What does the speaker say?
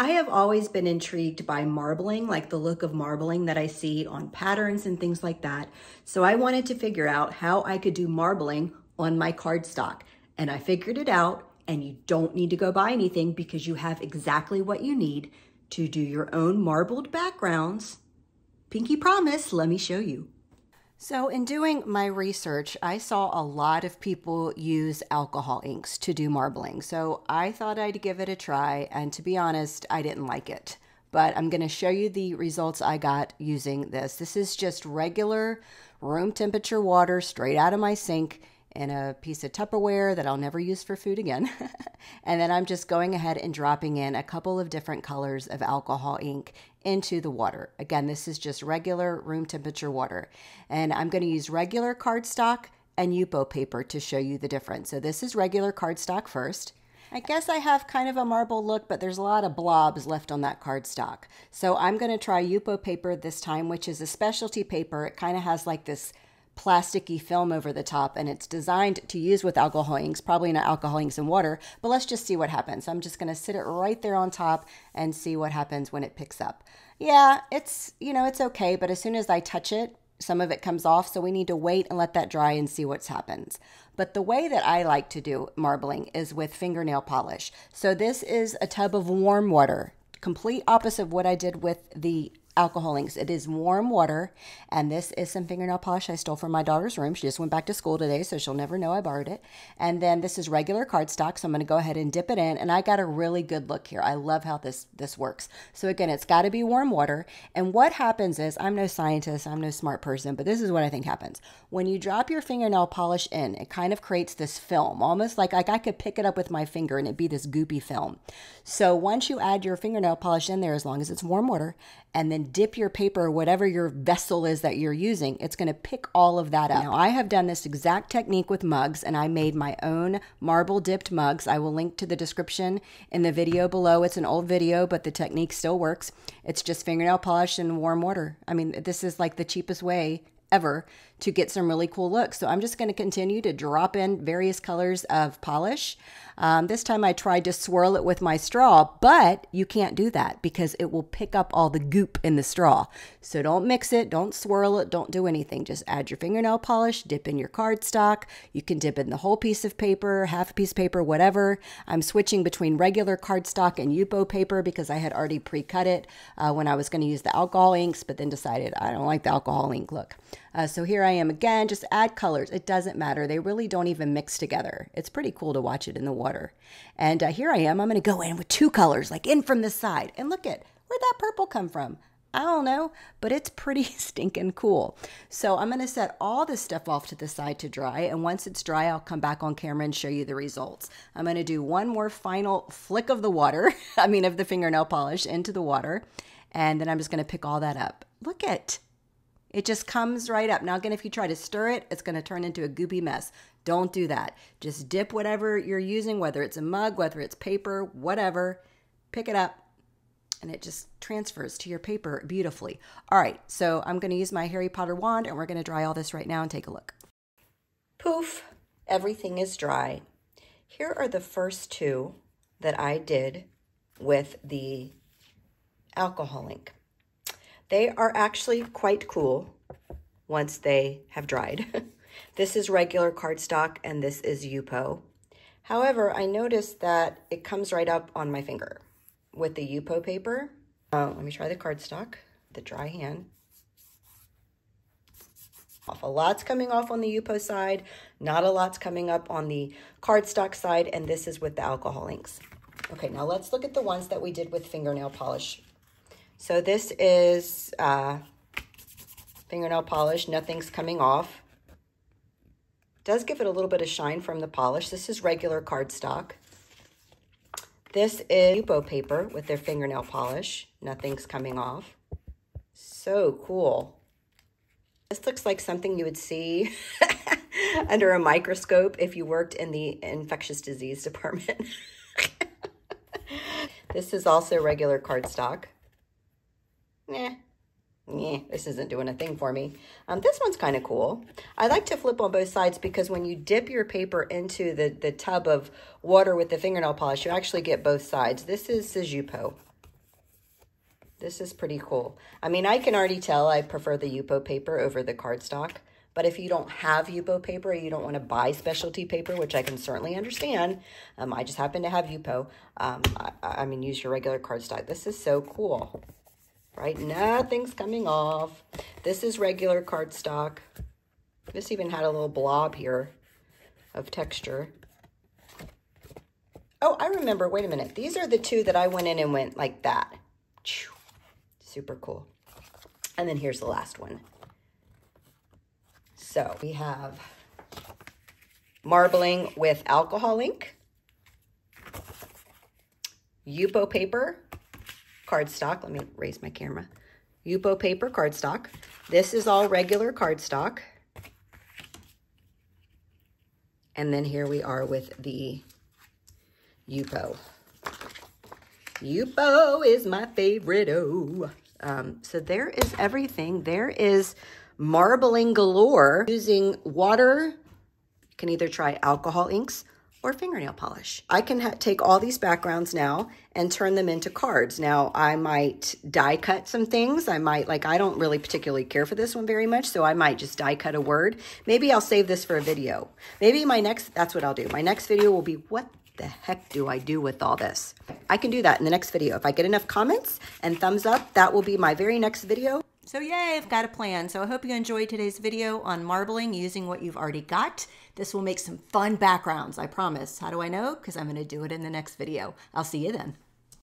I have always been intrigued by marbling, like the look of marbling that I see on patterns and things like that. So I wanted to figure out how I could do marbling on my cardstock. And I figured it out and you don't need to go buy anything because you have exactly what you need to do your own marbled backgrounds. Pinky promise, let me show you. So, in doing my research, I saw a lot of people use alcohol inks to do marbling. So, I thought I'd give it a try. And to be honest, I didn't like it. But I'm going to show you the results I got using this. This is just regular room temperature water straight out of my sink in a piece of Tupperware that I'll never use for food again. and then I'm just going ahead and dropping in a couple of different colors of alcohol ink into the water. Again, this is just regular room temperature water. And I'm going to use regular cardstock and Yupo paper to show you the difference. So this is regular cardstock first. I guess I have kind of a marble look, but there's a lot of blobs left on that cardstock. So I'm going to try Yupo paper this time, which is a specialty paper. It kind of has like this plasticky film over the top and it's designed to use with alcohol inks, probably not alcohol inks and water, but let's just see what happens. I'm just going to sit it right there on top and see what happens when it picks up. Yeah, it's, you know, it's okay, but as soon as I touch it, some of it comes off, so we need to wait and let that dry and see what happens. But the way that I like to do marbling is with fingernail polish. So this is a tub of warm water, complete opposite of what I did with the alcohol inks. It is warm water, and this is some fingernail polish I stole from my daughter's room. She just went back to school today, so she'll never know I borrowed it. And then this is regular cardstock, so I'm going to go ahead and dip it in, and I got a really good look here. I love how this this works. So again, it's got to be warm water, and what happens is, I'm no scientist, I'm no smart person, but this is what I think happens. When you drop your fingernail polish in, it kind of creates this film, almost like, like I could pick it up with my finger and it'd be this goopy film. So once you add your fingernail polish in there, as long as it's warm water, and then dip your paper, whatever your vessel is that you're using, it's going to pick all of that up. Now, I have done this exact technique with mugs and I made my own marble dipped mugs. I will link to the description in the video below. It's an old video, but the technique still works. It's just fingernail polish and warm water. I mean, this is like the cheapest way ever to get some really cool looks. So I'm just going to continue to drop in various colors of polish. Um, this time I tried to swirl it with my straw, but you can't do that because it will pick up all the goop in the straw. So don't mix it, don't swirl it, don't do anything. Just add your fingernail polish, dip in your cardstock. You can dip in the whole piece of paper, half a piece of paper, whatever. I'm switching between regular cardstock and Yupo paper because I had already pre-cut it uh, when I was going to use the alcohol inks, but then decided I don't like the alcohol ink look. Uh, so here I am again, just add colors. It doesn't matter. They really don't even mix together. It's pretty cool to watch it in the water. And uh, here I am. I'm going to go in with two colors, like in from the side. And look at, where'd that purple come from? I don't know, but it's pretty stinking cool. So I'm going to set all this stuff off to the side to dry. And once it's dry, I'll come back on camera and show you the results. I'm going to do one more final flick of the water, I mean of the fingernail polish into the water. And then I'm just going to pick all that up. Look at it just comes right up. Now, again, if you try to stir it, it's going to turn into a goopy mess. Don't do that. Just dip whatever you're using, whether it's a mug, whether it's paper, whatever, pick it up, and it just transfers to your paper beautifully. All right, so I'm going to use my Harry Potter wand, and we're going to dry all this right now and take a look. Poof, everything is dry. Here are the first two that I did with the alcohol ink. They are actually quite cool once they have dried. this is regular cardstock and this is Yupo. However, I noticed that it comes right up on my finger with the Yupo paper. Uh, let me try the cardstock, the dry hand. Off. A lot's coming off on the Yupo side, not a lot's coming up on the cardstock side, and this is with the alcohol inks. Okay, now let's look at the ones that we did with fingernail polish so this is uh, fingernail polish. Nothing's coming off. Does give it a little bit of shine from the polish. This is regular cardstock. This is paper with their fingernail polish. Nothing's coming off. So cool. This looks like something you would see under a microscope if you worked in the infectious disease department. this is also regular cardstock nah, yeah, this isn't doing a thing for me. Um, this one's kind of cool. I like to flip on both sides because when you dip your paper into the, the tub of water with the fingernail polish, you actually get both sides. This is Sijupo. This is pretty cool. I mean, I can already tell I prefer the Yupo paper over the cardstock. But if you don't have Yupo paper, you don't want to buy specialty paper, which I can certainly understand. Um, I just happen to have Yupo. Um, I, I mean, use your regular cardstock. This is so cool, right? Nothing's coming off. This is regular cardstock. This even had a little blob here of texture. Oh, I remember. Wait a minute. These are the two that I went in and went like that. Super cool. And then here's the last one. So we have marbling with alcohol ink, Yupo paper, cardstock. Let me raise my camera. Yupo paper cardstock. This is all regular cardstock. And then here we are with the Yupo. Yupo is my favorite. Oh, um, so there is everything. There is marbling galore using water. You can either try alcohol inks or fingernail polish. I can take all these backgrounds now and turn them into cards. Now, I might die cut some things. I might, like, I don't really particularly care for this one very much, so I might just die cut a word. Maybe I'll save this for a video. Maybe my next, that's what I'll do. My next video will be, what the heck do I do with all this? I can do that in the next video. If I get enough comments and thumbs up, that will be my very next video. So yay, I've got a plan. So I hope you enjoyed today's video on marbling using what you've already got. This will make some fun backgrounds, I promise. How do I know? Because I'm going to do it in the next video. I'll see you then.